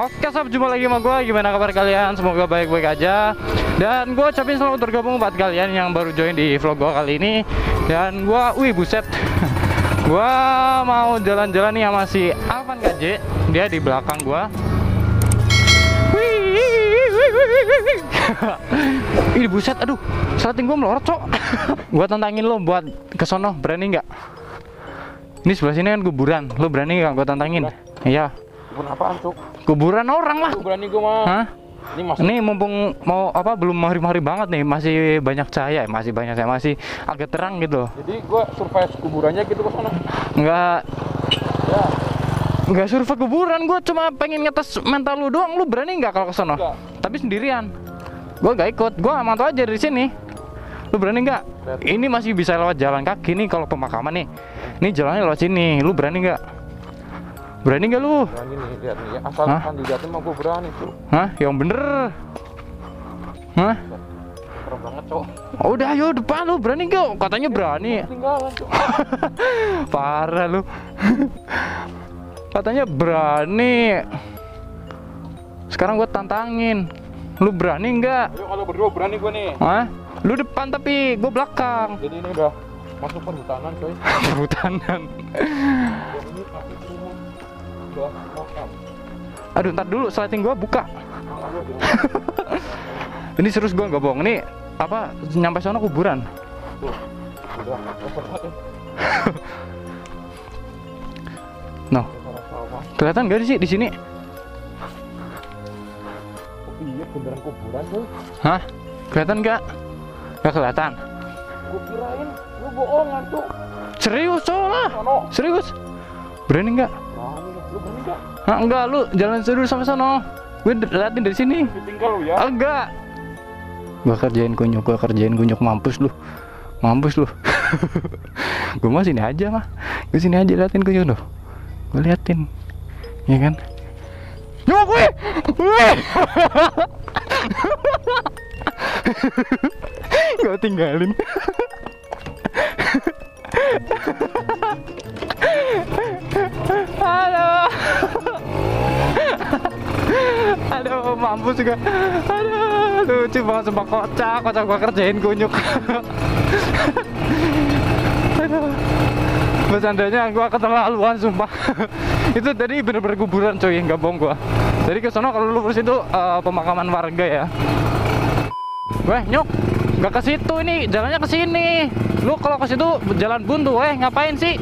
Oke sob, jumpa lagi sama gue Gimana kabar kalian? Semoga baik-baik aja. Dan gue ucapin selamat bergabung buat kalian yang baru join di vlog gue kali ini. Dan gue, wih buset. Gue mau jalan-jalan nih sama si Alvan KJ Dia di belakang gue Ini buset, aduh Salating gue melorot cok. Gue tantangin lo buat kesono, berani nggak? Ini sebelah sini kan kuburan. Lo berani nggak gue tantangin? Iya. Kebun apaan, Cuk? Kuburan orang lah Lu berani gua mah. Hah? Ini masuk Ini mumpung mau apa belum mahri-mahri banget nih, masih banyak cahaya, masih banyak saya masih agak terang gitu. Jadi gua survive kuburannya gitu ke sana. Enggak Ya, enggak survei kuburan, gue cuma pengen ngetes mental lu doang. Lu berani nggak kalau ke? Enggak. Tapi sendirian. Gue gak ikut, gue mantau aja dari sini. Lu berani nggak? Ini masih bisa lewat jalan kaki nih kalau pemakaman nih. Ini jalannya lewat sini. Lu berani nggak? Berani nggak lu? berani nih, lihat nih ya. Asal Hah? kan dilihatin mah gua berani, Cuk. Hah? Yang bener. Hah? Serem banget, Cuk. Oh, udah ayo depan lu berani nggak? Katanya berani. Tinggalan. Parah lu. Katanya berani. Sekarang gue tantangin. Lu berani nggak? Ayo kalau berdua berani gua nih. Hah? Lu depan tapi gue belakang. Jadi ini udah masuk perhutanan, coy. Perhutanan. Aduh, ntar dulu sliding gue buka. Ini serius gue nggak bohong. Ini apa? Nyampe sana kuburan. Tuh. Sawah. kelihatan gak sih di sini? Iya beneran kuburan, coy. Hah? Kelihatan nggak? Gak kelihatan. Gua kirain lu bohongan, Cuk. Serius soalnya. Serius. Berani nggak? Enggak? Hah, enggak lu jalan dulu sama sono. Gue liatin dari sini. Ditinggal lu ya. Enggak. Gua kerjain kunyuk, gua kerjain kunyuk mampus lu. Mampus lu. gua mah sini aja mah. Gua sini aja liatin kunyuk lu. Gua liatin. Ya kan? Nyok gue. Gua tinggalin. Halo. Aduh, mampus juga. Aduh, lucu banget sumpah kocak, kocak gua kerjain kunyuk. Aduh. Bercandanya gua keterlaluan sumpah. itu tadi bener-bener kuburan coy, nggak bohong gua. Jadi ke sono kalau lu lurus itu eh, pemakaman warga ya. Weh, nyok. Nggak ke situ ini, jalannya ke sini. Lu kalau ke situ jalan buntu, weh, ngapain sih?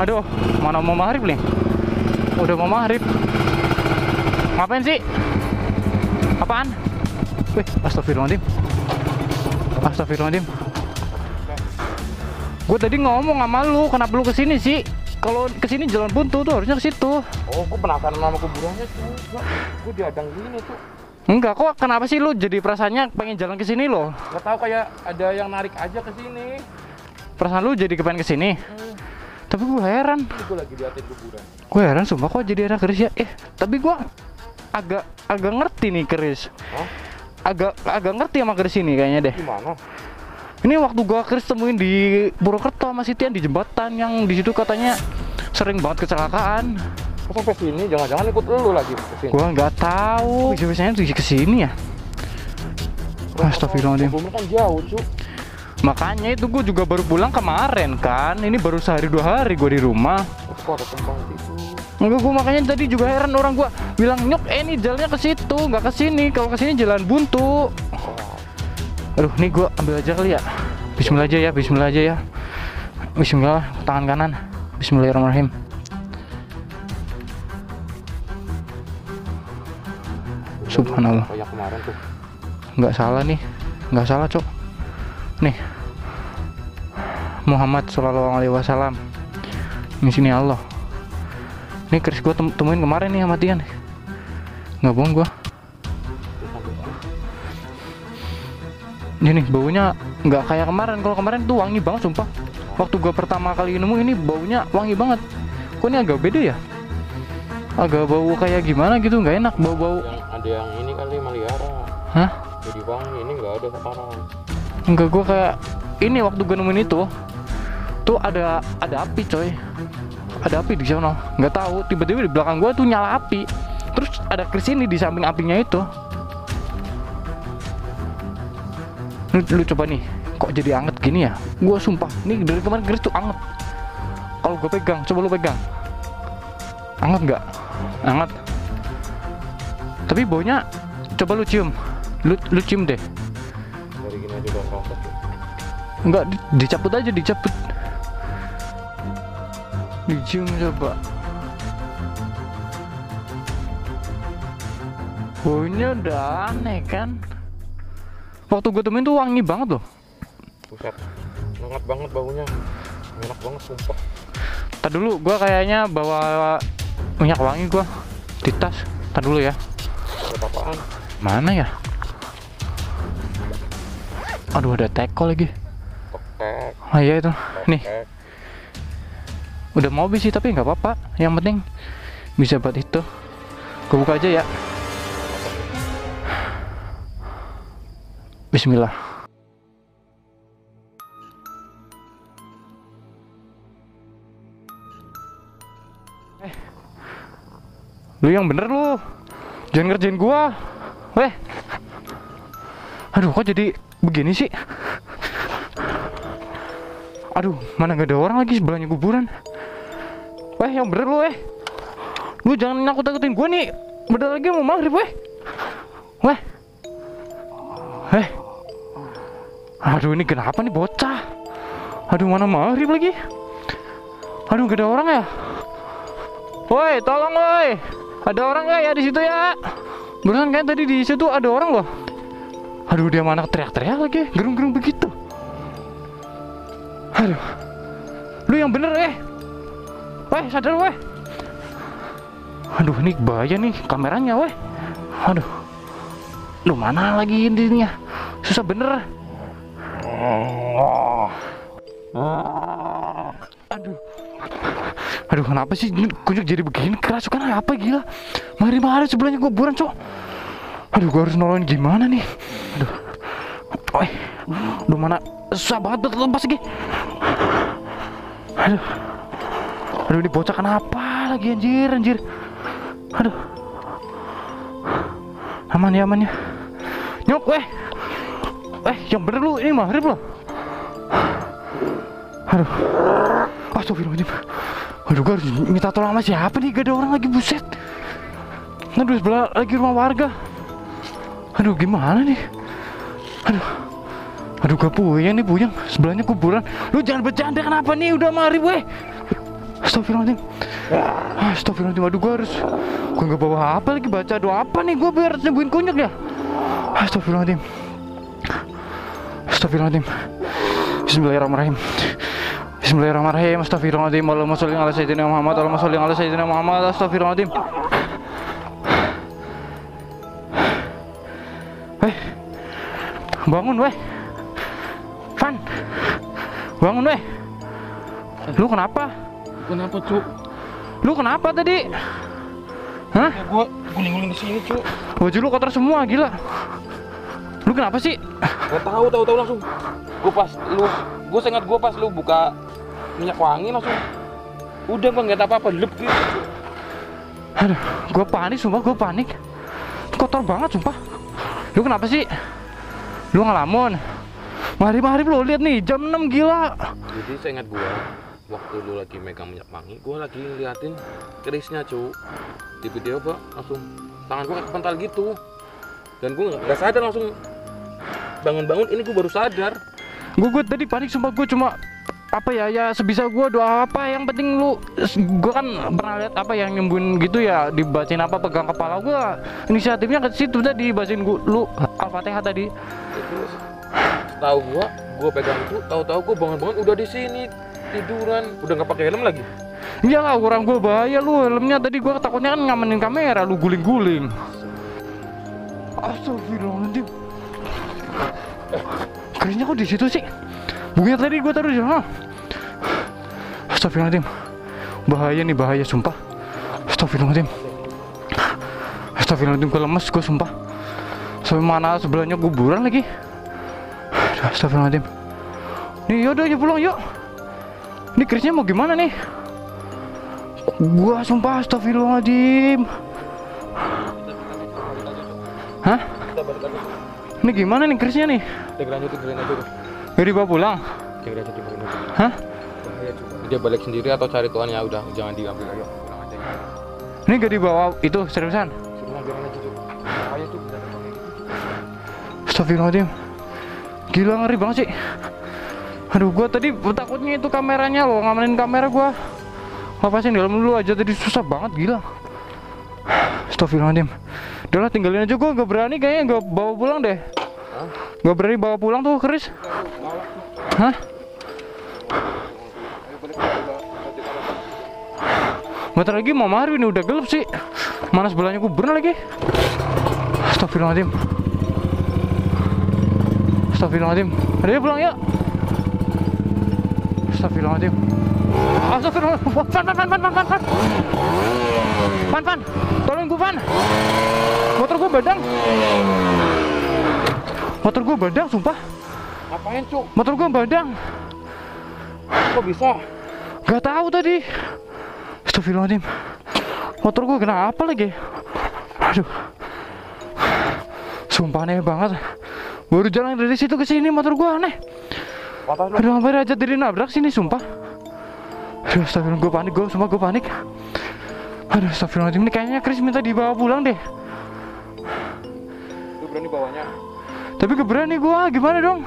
Aduh, mana mau maghrib nih? Udah mau maghrib. Ngapain sih? Apaan? Wih, astagfirullahaladzim. Astagfirullahaladzim. Gue tadi ngomong sama lu, kenapa lu ke sini sih? Kalau ke sini jalan buntu tuh harusnya ke situ. Oh, gua penasaran sama kuburannya, Cuk. Gua diadang gini, Cuk. Enggak kok, kenapa sih lu jadi perasaannya pengen jalan ke sini loh? Gak tahu kayak ada yang narik aja ke sini. Perasaan lu jadi kepengen ke sini. Tapi gue heran, gua lagi liatin kuburan. gue heran sumpah kok jadi anak keris ya. Eh, tapi gue agak agak ngerti nih keris. Hah? Agak agak ngerti sama keris ini kayaknya deh. Gimana? Ini waktu gua Chris temuin di Purwokerto sama Sitian di jembatan yang di situ katanya sering banget kecelakaan. Kok sampai sini? Jangan-jangan ikut lu lagi ke sini. Gua nggak tahu. Biasanya tuh ke sini ya. Astagfirullahaladzim. Kuburan kan jauh, Cuk. Makanya itu gua juga baru pulang kemarin kan. Ini baru sehari dua hari gua di rumah. Kok ada tumpang itu? Enggak gua makanya tadi juga heran orang gua bilang nyok eh ini jalannya ke situ nggak ke sini kalau ke sini jalan buntu. Aduh, nih gua ambil aja kali ya. Bismillah aja ya, bismillah aja ya. Bismillah, tangan kanan. Bismillahirrahmanirrahim. Subhanallah. Kemarin tuh. Nggak salah nih. Nggak salah, Cok. Nih. Muhammad Shallallahu alaihi wasallam. Di sini Allah. Ini keris gua tem- temuin kemarin nih sama Tian. Nggak bohong sini. Ini nih baunya nggak kayak kemarin. Kalau kemarin tuh wangi banget sumpah. Waktu gua pertama kali nemu ini baunya wangi banget. Kok ini agak beda ya? Agak bau kayak gimana gitu, nggak enak bau-bau. Ada yang ini kali melihara. Hah? Jadi wangi ini nggak ada sekarang. Enggak gua kayak ini waktu gua nemuin itu tuh ada ada api coy. Ada api di sana. Nggak tahu tiba-tiba di belakang gua tuh nyala api. Terus ada keris ini di samping apinya itu. Lu, lu coba nih, kok jadi anget gini ya? Gua sumpah, nih dari kemarin keris tuh anget. Kalau gue pegang, coba lu pegang. Anget nggak? Anget. Tapi baunya, coba lu cium. Lu, lu cium deh. Enggak, di- dicabut aja, dicabut. Dicium coba. Baunya udah aneh kan? Waktu gue temuin tuh wangi banget loh. Buset. Hangat banget baunya. Enak banget sumpah. Tadi dulu gua kayaknya bawa minyak wangi gua di tas. Tadi dulu ya. Apaan? Mana ya? Aduh ada teko lagi. Tek, Ah iya itu. Nih. Udah mau habis sih tapi nggak apa-apa. Yang penting bisa buat itu. Gue buka aja ya. Bismillah. Eh. Lu yang bener lu. Jangan ngerjain gua. Weh. Aduh, kok jadi begini sih? Aduh, mana nggak ada orang lagi sebelahnya kuburan. Weh, yang bener lu, weh. Lu jangan nakut-nakutin gua nih. Bentar lagi mau maghrib, weh. Weh. Eh. Aduh, ini kenapa nih bocah? Aduh, mana maghrib lagi? Aduh, gak ada orang ya? Woi, tolong woi. Ada orang nggak ya di situ ya? Beneran kan tadi di situ ada orang loh. Aduh, dia mana teriak-teriak lagi, gerung-gerung begitu. Aduh. Lu yang bener, eh. Weh, sadar, weh. Aduh, ini bahaya nih kameranya, weh. Aduh. Lu mana lagi intinya? Susah bener. Aduh. Aduh, kenapa sih kunjuk jadi begini? Kerasukan apa gila? Mari-mari sebelahnya kuburan, cok. Aduh, gua harus nolongin gimana nih? Aduh. Woi. Aduh, mana susah banget buat lepas lagi. Aduh. Aduh, ini bocah kenapa lagi anjir, anjir. Aduh. Aman ya, aman ya. Nyok, weh. Eh, yang bener lu, ini maghrib loh. Aduh. Astagfirullahaladzim. Aduh, gue harus minta tolong sama siapa nih? Gak ada orang lagi, buset. Aduh, sebelah lagi rumah warga. Aduh, gimana nih? Aduh. Aduh, gue puyeng nih, puyeng. Sebelahnya kuburan. Lu jangan bercanda, kenapa nih? Udah marib, weh. Astagfirullahaladzim. Astagfirullahaladzim. Aduh, gue harus... Gue gak bawa apa lagi, baca doa apa nih? Gue biar sembuhin kunyuk ya. Astagfirullahaladzim. Astagfirullahaladzim. Bismillahirrahmanirrahim. Bismillahirrahmanirrahim. Astagfirullahaladzim. Allahumma sholli ala sayyidina Muhammad. Allahumma sholli ala sayyidina Muhammad. Astagfirullahaladzim. Weh. Bangun, weh. Van. Bangun, weh. Lu kenapa? Kenapa, Cuk? Lu kenapa tadi? Hah? Ya gua guling-guling di sini, Cuk. Baju lu kotor semua, gila. Lu kenapa sih? Gak tahu, tahu tahu langsung. Gua pas lu, gua sengat gua pas lu buka minyak wangi langsung. Udah gua nggak apa-apa, lep gitu. Aduh, gua panik, sumpah gua panik. Kotor banget, sumpah. Lu kenapa sih? Lu ngelamun. Mari-mari lu lihat nih, jam 6 gila. Jadi saya ingat gua waktu lu lagi megang minyak wangi, gua lagi ngeliatin kerisnya, Cuk. Di video apa langsung tangan gua kepental gitu. Dan gua nggak sadar langsung bangun-bangun ini gua baru sadar. Gue gue tadi panik sumpah gue cuma apa ya ya sebisa gue doa apa yang penting lu gue kan pernah lihat apa yang nyembuhin gitu ya dibacain apa pegang kepala gue inisiatifnya ke situ tadi bacain gue lu al-fatihah tadi tahu gua, gua pegang itu, tahu-tahu gua bangun-bangun udah di sini tiduran, udah nggak pakai helm lagi. iyalah orang gue bahaya lu. Helmnya tadi gue takutnya kan ngamenin kamera lu guling-guling. Astagfirullahaladzim. Kerisnya kok di situ sih? Bunga tadi gue taruh di sana. Astagfirullahaladzim. Bahaya nih, bahaya sumpah. Astagfirullahaladzim. Astagfirullahaladzim, gue lemes gue sumpah. Sampai mana sebelahnya kuburan lagi. Astagfirullahaladzim. Nih yaudah yuk pulang yuk Ini kerisnya mau gimana nih? Gua sumpah astagfirullahaladzim Hah? Ini gimana nih kerisnya nih? Gak dibawa pulang? Hah? Dia balik sendiri atau cari tuannya udah jangan diambil ayo pulang aja. Ini gak dibawa itu seriusan? Gitu. Astagfirullahaladzim Gila ngeri banget sih Aduh gua tadi takutnya itu kameranya loh Ngamanin kamera gua. Lepasin dalam dulu aja tadi susah banget gila. Astagfirullahaladzim. Udah lah tinggalin aja gua gak berani kayaknya gak bawa pulang deh. Hah? Gak berani bawa pulang tuh keris Hah? Ayo Bentar lagi mau maghrib ini udah gelap sih. Mana sebelahnya kuburan lagi. Astagfirullahaladzim. Astagfirullahaladzim. Ya pulang ya Astagfirullahaladzim Astagfirullahaladzim Pan pan pan pan pan pan pan Pan pan Tolong gue pan Motor gue badang Motor gue badang sumpah Ngapain cuk? Motor gue badang Kok bisa? Gak tahu tadi. Astagfirullahaladzim. Motor gue kena apa lagi? Aduh. Sumpah aneh banget. Baru jalan dari situ ke sini motor gue aneh. Aduh hampir aja dari nabrak sini sumpah. Aduh astagfirullah gue panik gue semua gue panik. Aduh astagfirullahaladzim ini kayaknya Chris minta dibawa pulang deh. Lu berani bawanya? Tapi gak berani gue gimana dong?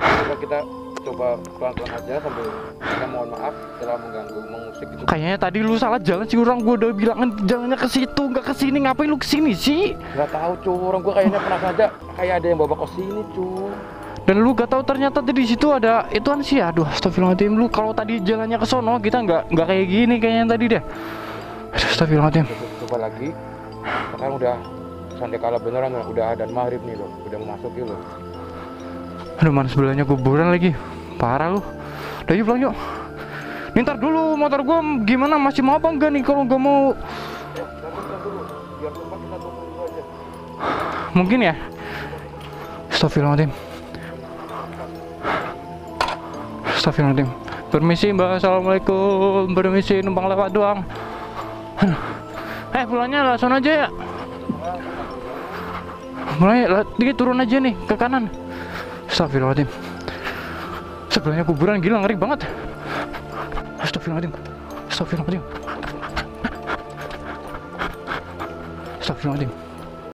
Coba kita coba pelan-pelan aja sambil kita mohon maaf telah mengganggu mengusik itu. Kayaknya tadi lu salah jalan sih orang gue udah bilang jalannya ke situ nggak ke sini ngapain lu ke sini sih? Gak tahu cu, orang gua kayaknya pernah saja kayak ada yang bawa ke sini cu. Dan lu gak tahu ternyata di situ ada ituan sih. Aduh, astagfirullahaladzim lu kalau tadi jalannya ke sono kita nggak nggak kayak gini kayaknya yang tadi deh. Aduh, astagfirullahaladzim. Coba, lagi. Sekarang udah sampai kalah beneran udah dan maghrib nih loh, udah memasuki loh. Aduh, mana sebelahnya kuburan lagi. Parah lu. Udah yuk pulang yuk. Ntar dulu motor gua gimana masih mau apa enggak nih kalau nggak mau Biar sempat kita tunggu dulu aja. mungkin ya. Astagfirullahaladzim. Astagfirullahaladzim. Permisi mbak, assalamualaikum. Permisi numpang lewat doang. Eh pulangnya langsung aja ya. Mulai dikit turun aja nih ke kanan. Astagfirullahaladzim. Sebelahnya kuburan gila ngeri banget. Astagfirullahaladzim. Astagfirullahaladzim. Astagfirullahaladzim.